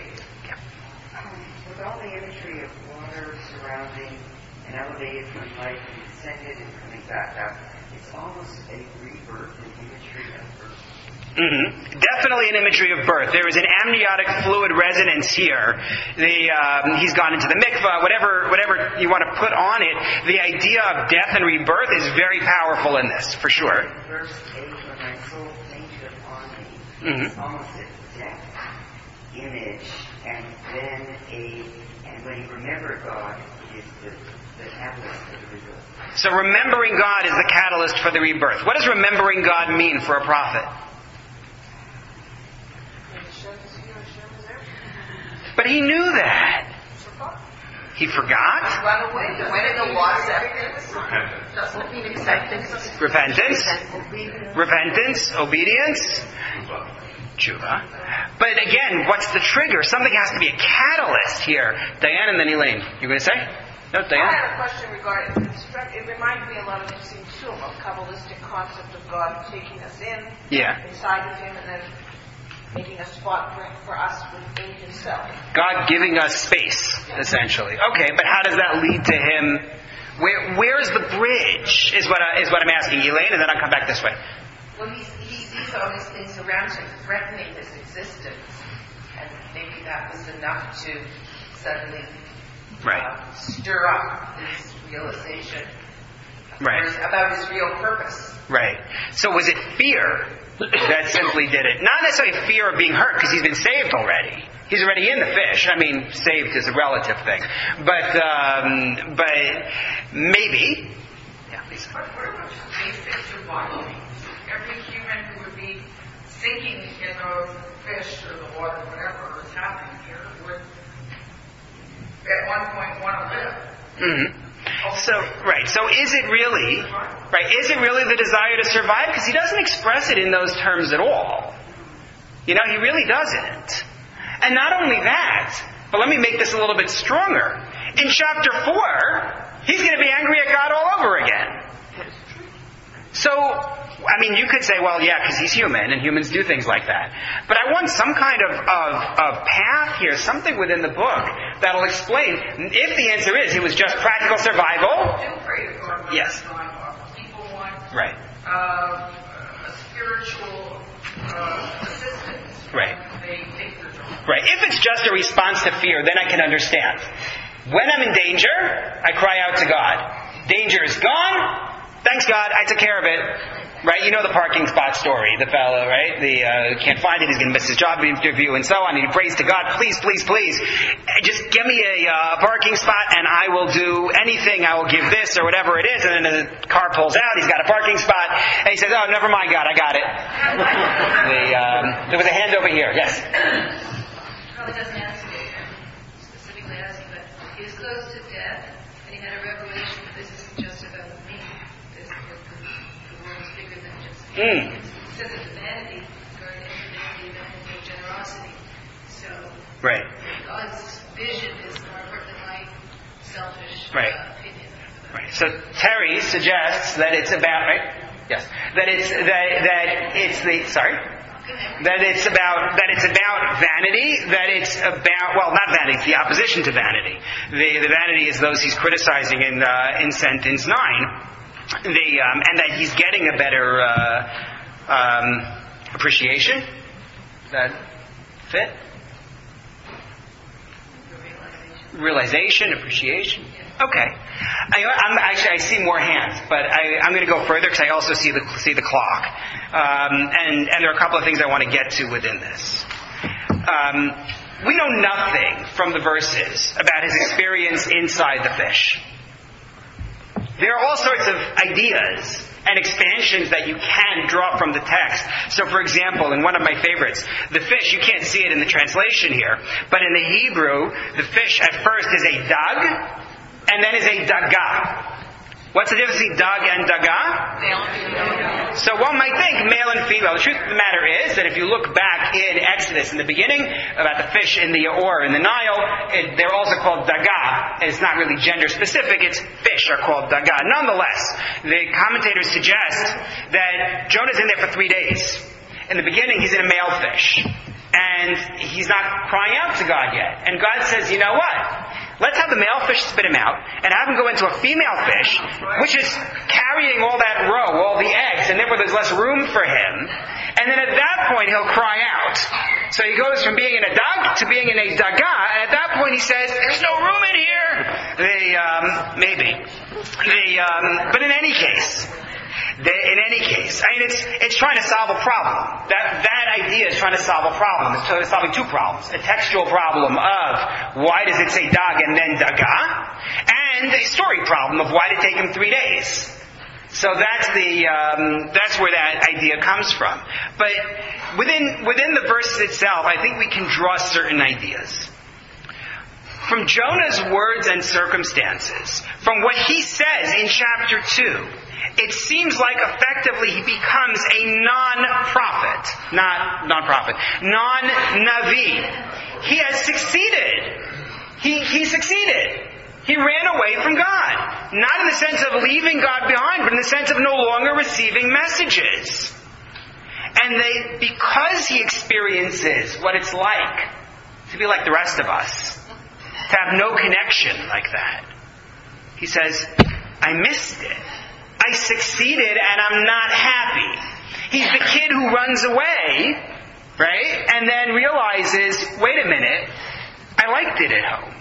With all the imagery of water surrounding and elevated from life and descended and coming back up, it's almost a rebirth in imagery of birth. Hmm Definitely an imagery of birth. There is an amniotic fluid resonance here. The, um, he's gone into the mikvah, whatever, whatever you want to put on it. The idea of death and rebirth is very powerful in this, for sure. Verse 8, when my soul fainted upon me, Mhm. it's almost a death image, and then a, and when you remember God, is the, the catalyst of the rebirth. So remembering God is the catalyst for the rebirth. What does remembering God mean for a prophet? But he knew that. He forgot. Run away. When did the law set? Doesn't mean acceptance. Repentance. Repentance. Obedience. Tshuva. But again, what's the trigger? Something has to be a catalyst here. Diane and then Elaine. You going to say? No, Diane? I had a question regarding, it reminded me a lot of Nisim Shul, of Kabbalistic concept of God taking us in, Yeah. inside of Him, and then making a spot for, for us within Himself. God giving us space, essentially. Okay, but how does that lead to him? Where, where's the bridge? Is what I, is what I'm asking, Elaine, and then I'll come back this way. Well, he, he sees all these things around him threatening his existence, and maybe that was enough to suddenly Right. uh, stir up his realization Right. about his real purpose. Right. So was it fear that simply did it? Not necessarily fear of being hurt, because he's been saved already. He's already in the fish. I mean, saved is a relative thing. But, um, but maybe. Yeah, Lisa. What what about just basic survival? Every human who would be sinking in the fish or the water, whatever is happening here, would at one point want to live. hmm So, right. So is it really, right, is it really the desire to survive? Because he doesn't express it in those terms at all. You know, he really doesn't. And not only that, but let me make this a little bit stronger. In chapter 4, he's going to be angry at God all over again. So, I mean, you could say, well, yeah, because he's human, and humans do things like that. But I want some kind of, of, of path here, something within the book that'll explain. If the answer is it was just practical survival, Do pray to God. Yes. People want right, uh, a spiritual uh, assistance. Right. when They take their job. Right. If it's just a response to fear, then I can understand. When I'm in danger, I cry out to God. Danger is gone. Thanks, God. I took care of it. Right? You know the parking spot story. The fellow, right? The uh, can't find it. He's going to miss his job interview and so on. And he prays to God, please, please, please, just give me a uh, parking spot and I will do anything. I will give this or whatever it is. And then the car pulls out. He's got a parking spot, and he says, "Oh, never mind, God. I got it." the, um, there was a hand over here. Yes. probably doesn't ask specifically ask but he was close to death, and he had a revelation that this isn't just about me. This, the, the world is bigger than just me. Mm. Says that humanity, or humanity, vanity, and generosity. So Right. God's vision is more than my selfish Right. uh, opinion. Right. So Terry suggests that it's about right. Yes. That it's that that it's the sorry. That it's about that it's about vanity. That it's about well, not vanity. It's the opposition to vanity. The the vanity is those he's criticizing in uh, in sentence nine. The um, and that he's getting a better uh, um, appreciation. That fit realization, appreciation. Okay. I, actually I see more hands, but I, I'm going to go further because I also see the see the clock, um, and and there are a couple of things I want to get to within this. Um, we know nothing from the verses about his experience inside the fish. There are all sorts of ideas and expansions that you can draw from the text. So, for example, in one of my favorites, the fish, you can't see it in the translation here, but in the Hebrew, the fish at first is a dag and then is a daga. What's the difference between dag and daga? So one might think male and female. The truth of the matter is that if you look back in Exodus in the beginning about the fish in the or in the Nile, it, they're also called daga. It's not really gender specific. It's fish are called daga. Nonetheless, the commentators suggest that Jonah's in there for three days. In the beginning, he's in a male fish. And he's not crying out to God yet. And God says, you know what? Let's have the male fish spit him out and have him go into a female fish, which is carrying all that roe, all the eggs, and therefore there's less room for him. And then at that point he'll cry out. So he goes from being in a dug to being in a daga, and at that point he says, "There's no room in here." The um, maybe the um, but in any case, in any case, I mean, it's it's trying to solve a problem. That that idea is trying to solve a problem. It's solving two problems: a textual problem of why does it say dag and then daga, and a story problem of why did it take him three days. So that's the um, that's where that idea comes from. But within within the verse itself, I think we can draw certain ideas. From Jonah's words and circumstances, from what he says in chapter 2, it seems like effectively he becomes a non-prophet, not non-prophet, non-navi. He has succeeded. He, he succeeded. He ran away from God. Not in the sense of leaving God behind, but in the sense of no longer receiving messages. And they, because he experiences what it's like to be like the rest of us, to have no connection like that, he says, I missed it. I succeeded and I'm not happy. He's the kid who runs away, right? And then realizes, wait a minute, I liked it at home.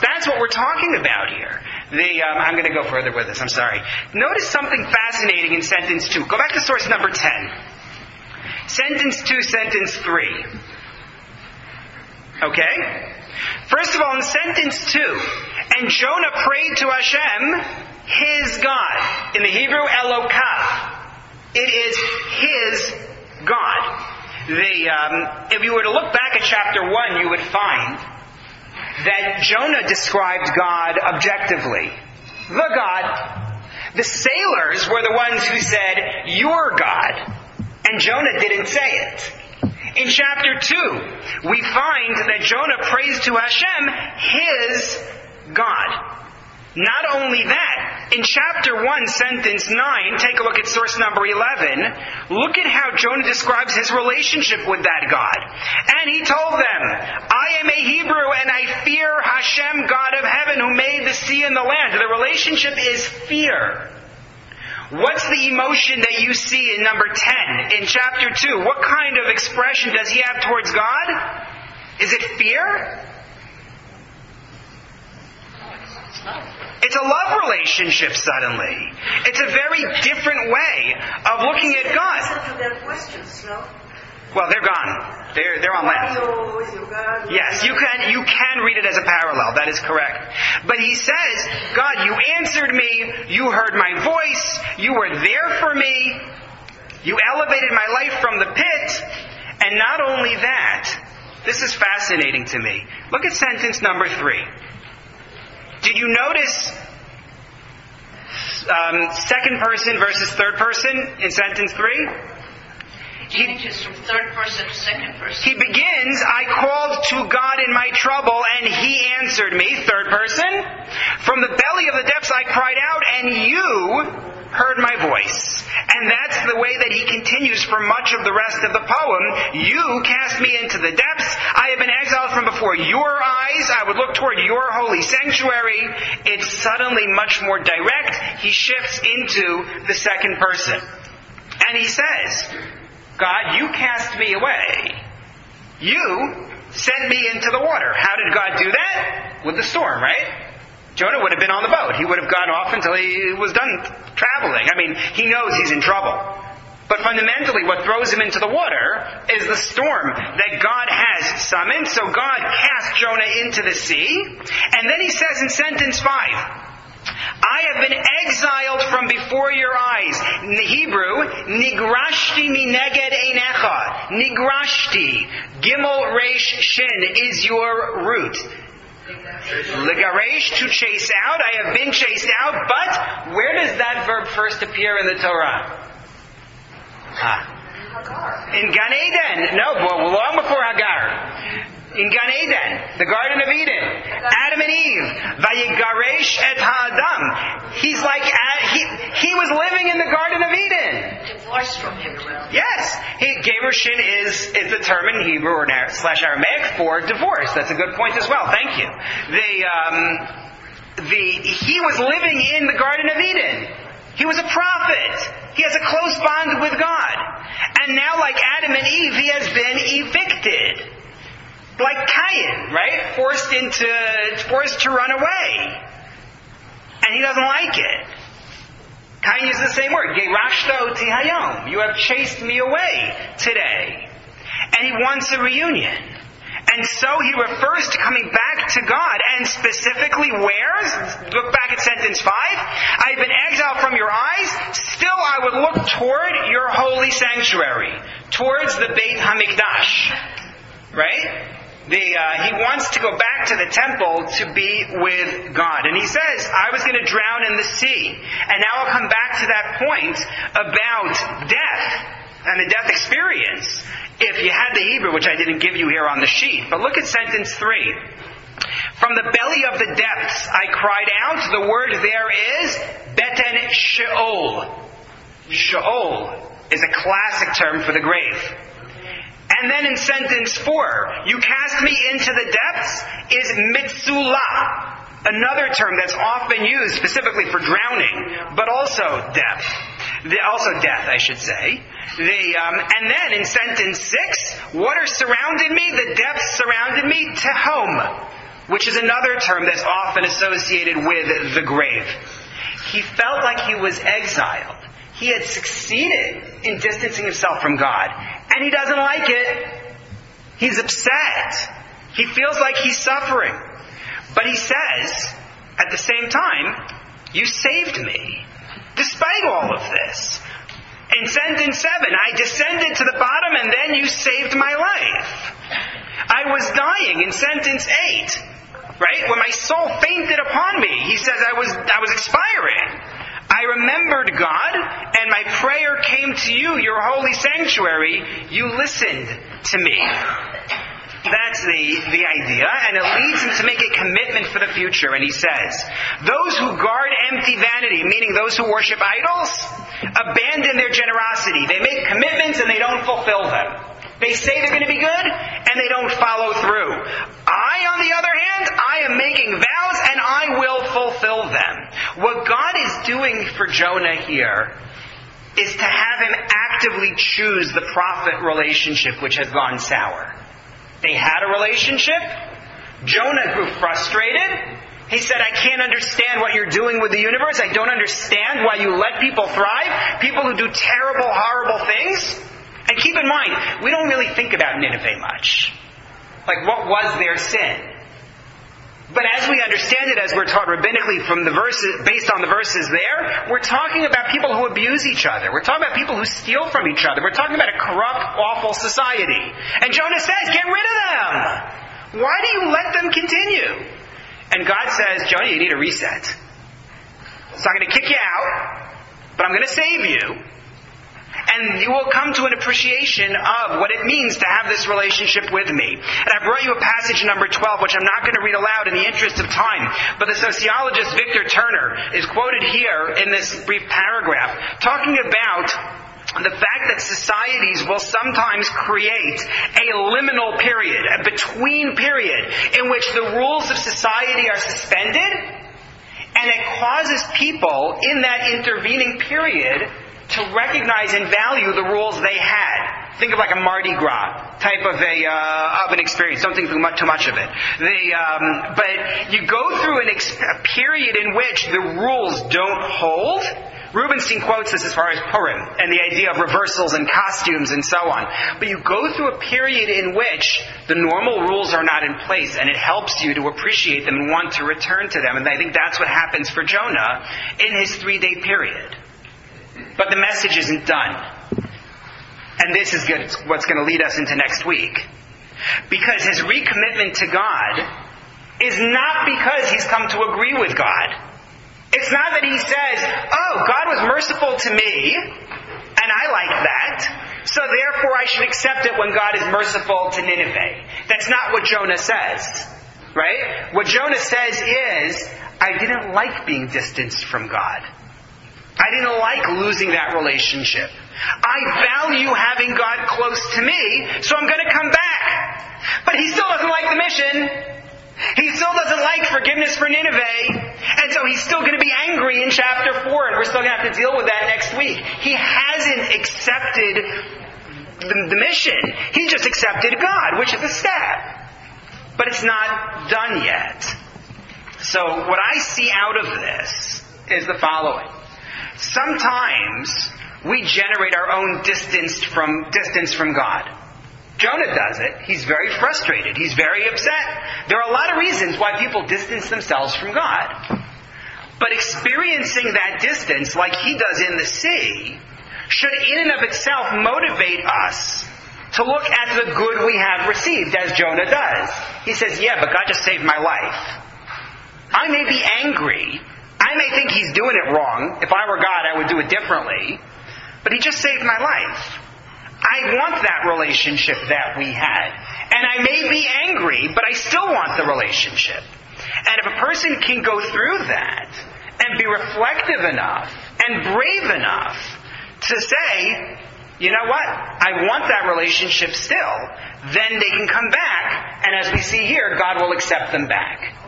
That's what we're talking about here. The, um, I'm going to go further with this. I'm sorry. Notice something fascinating in sentence two. Go back to source number ten. Sentence two, sentence three. Okay. First of all, in sentence two, and Jonah prayed to Hashem, his God. In the Hebrew, Elokav. It is his God. The, um, if you were to look back at chapter one, you would find that Jonah described God objectively. The God. The sailors were the ones who said, Your God. And Jonah didn't say it. In chapter 2, we find that Jonah prays to Hashem, his God. Not only that, in chapter 1, sentence 9, take a look at source number 11, look at how Jonah describes his relationship with that God. And he told them, I am a Hebrew and I fear Hashem, God of heaven, who made the sea and the land. The relationship is fear. What's the emotion that you see in number 10 in chapter 2? What kind of expression does he have towards God? Is it fear? It's a love relationship suddenly. It's a very different way of looking at God. Well, they're gone. They're, they're on land. Yes, you can you can read it as a parallel. That is correct. But he says, God, you answered me. You heard my voice. You were there for me. You elevated my life from the pit. And not only that, this is fascinating to me. Look at sentence number three. Did you notice um, second person versus third person in sentence three? Changes from third person to second person. He begins, I called to God in my trouble, and He answered me. Third person. From the belly of the depths I cried out, and you heard my voice. And that's the way that he continues for much of the rest of the poem. You cast me into the depths. I have been exiled from before your eyes. I would look toward your holy sanctuary. It's suddenly much more direct. He shifts into the second person. And he says, God, you cast me away. You sent me into the water. How did God do that? With the storm, right? Jonah would have been on the boat. He would have gone off until he was done traveling. I mean, he knows he's in trouble. But fundamentally, what throws him into the water is the storm that God has summoned. So God cast Jonah into the sea. And then he says in sentence 5, I have been exiled from before your eyes. In the Hebrew, nigrashti mineged einecha. Nigrashti. Gimel resh shin is your root. Ligaresh, to chase out. I have been chased out. But where does that verb first appear in the Torah? Ah. In Gan Eden. No, long before Hagar. In Gan Eden, the Garden of Eden, Adam and Eve, Vayigaresh et Ha'adam. He's like, he, he was living in the Garden of Eden. Divorced from him. Yes, he, Gerushin is is the term in Hebrew or slash Aramaic for divorce. That's a good point as well. Thank you. The um, the he was living in the Garden of Eden. He was a prophet. He has a close bond with God. And now, like Adam and Eve, he has been evicted. Like Cain, right? Forced into forced to run away. And he doesn't like it. Cain uses the same word, Gerashto tihayom. You have chased me away today. And he wants a reunion. And so he refers to coming back to God, and specifically where? Look back at sentence 5. I've been exiled from your eyes, still I would look toward your holy sanctuary, towards the Beit HaMikdash. Right? The, uh, he wants to go back to the temple to be with God. And he says, I was going to drown in the sea. And now I'll come back to that point about death and the death experience. If you had the Hebrew, which I didn't give you here on the sheet. But look at sentence 3. From the belly of the depths I cried out. The word there is Beten Sheol. Sheol is a classic term for the grave. And then in sentence 4, you cast me into the depths is Mitzulah. Another term that's often used specifically for drowning, but also death. The, also death, I should say. The, um, and then in sentence 6, water surrounded me, the depths surrounded me, tehom, which is another term that's often associated with the grave. He felt like he was exiled. He had succeeded in distancing himself from God. And he doesn't like it. He's upset. He feels like he's suffering. But he says, at the same time, you saved me. Despite all of this. In sentence 7, I descended to the bottom and then you saved my life. I was dying in sentence 8. Right? When my soul fainted upon me, he says I was, I was expiring. I remembered God, and my prayer came to you, your holy sanctuary. You listened to me. That's the, the idea, and it leads him to make a commitment for the future. And he says, Those who guard empty vanity, meaning those who worship idols, abandon their generosity. They make commitments and they don't fulfill them. They say they're going to be good, and they don't follow through. I, on the other hand, I am making vows and I will fulfill them. What God is doing for Jonah here is to have him actively choose the prophet relationship which has gone sour. They had a relationship. Jonah grew frustrated. He said, I can't understand what you're doing with the universe. I don't understand why you let people thrive. People who do terrible, horrible things. And keep in mind, we don't really think about Nineveh much. Like, what was their sin? But as we understand it, as we're taught rabbinically from the verses, based on the verses there, we're talking about people who abuse each other. We're talking about people who steal from each other. We're talking about a corrupt, awful society. And Jonah says, get rid of them! Why do you let them continue? And God says, Jonah, you need a reset. So I'm going to kick you out, but I'm going to save you. And you will come to an appreciation of what it means to have this relationship with me. And I brought you a passage number 12, which I'm not going to read aloud in the interest of time. But the sociologist Victor Turner is quoted here in this brief paragraph, talking about the fact that societies will sometimes create a liminal period, a between period, in which the rules of society are suspended, and it causes people in that intervening period to recognize and value the rules they had. Think of like a Mardi Gras type of a uh, of an experience. Don't think too much, too much of it. Um, but you go through an ex- a period in which the rules don't hold. Rubinstein quotes this as far as Purim and the idea of reversals and costumes and so on. But you go through a period in which the normal rules are not in place and it helps you to appreciate them and want to return to them. And I think that's what happens for Jonah in his three day period. But the message isn't done. And this is good, what's going to lead us into next week. Because his recommitment to God is not because he's come to agree with God. It's not that he says, oh, God was merciful to me, and I like that, so therefore I should accept it when God is merciful to Nineveh. That's not what Jonah says. Right? What Jonah says is, I didn't like being distanced from God. I didn't like losing that relationship. I value having God close to me, so I'm going to come back. But he still doesn't like the mission. He still doesn't like forgiveness for Nineveh, and so he's still going to be angry in chapter 4, and we're still going to have to deal with that next week. He hasn't accepted the, the mission. He just accepted God, which is a step. But it's not done yet. So what I see out of this is the following. Sometimes we generate our own distance from distance from God. Jonah does it. He's very frustrated. He's very upset. There are a lot of reasons why people distance themselves from God. But experiencing that distance, like he does in the sea, should in and of itself motivate us to look at the good we have received, as Jonah does. He says, Yeah, but God just saved my life. I may be angry. I may think he's doing it wrong. If I were God, I would do it differently. But he just saved my life. I want that relationship that we had. And I may be angry, but I still want the relationship. And if a person can go through that and be reflective enough and brave enough to say, you know what? I want that relationship still, then they can come back, and as we see here, God will accept them back.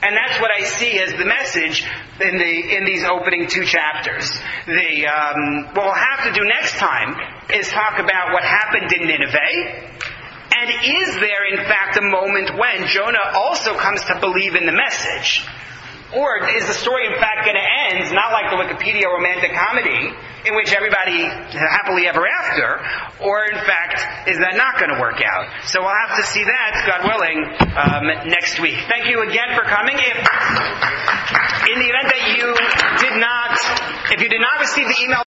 And that's what I see as the message in the in these opening two chapters. The um, what we'll have to do next time is talk about what happened in Nineveh. And is there, in fact, a moment when Jonah also comes to believe in the message? Or is the story, in fact, going to end not like the Wikipedia romantic comedy, in which everybody happily ever after, or in fact, is that not going to work out? So we'll have to see that, God willing, um, next week. Thank you again for coming. If, in the event that you did not, if you did not receive the email,